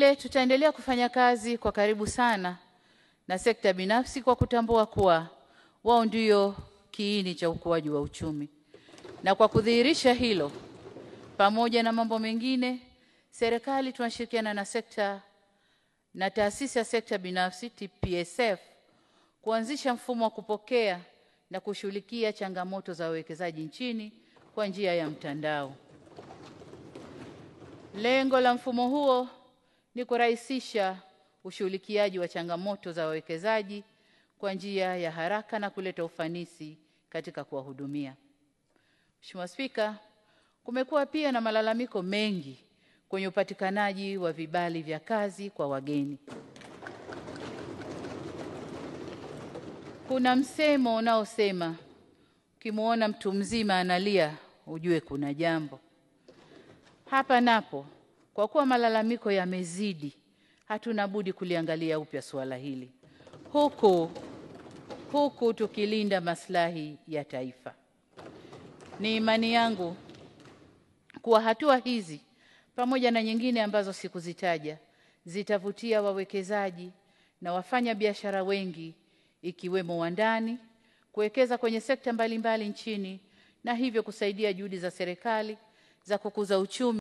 Vile tutaendelea kufanya kazi kwa karibu sana na sekta binafsi kwa kutambua kuwa wao ndio kiini cha ukuaji wa uchumi. Na kwa kudhihirisha hilo, pamoja na mambo mengine, serikali tunashirikiana na sekta na taasisi ya sekta binafsi TPSF kuanzisha mfumo wa kupokea na kushughulikia changamoto za wawekezaji nchini kwa njia ya mtandao. Lengo la mfumo huo ni kurahisisha ushughulikiaji wa changamoto za wawekezaji kwa njia ya haraka na kuleta ufanisi katika kuwahudumia. Mheshimiwa Spika, kumekuwa pia na malalamiko mengi kwenye upatikanaji wa vibali vya kazi kwa wageni. Kuna msemo unaosema ukimwona mtu mzima analia ujue kuna jambo. Hapa napo kwa kuwa malalamiko yamezidi, hatuna budi kuliangalia upya suala hili huku, huku tukilinda maslahi ya taifa. Ni imani yangu kuwa hatua hizi pamoja na nyingine ambazo sikuzitaja zitavutia wawekezaji na wafanya biashara wengi ikiwemo wa ndani kuwekeza kwenye sekta mbalimbali mbali nchini na hivyo kusaidia juhudi za serikali za kukuza uchumi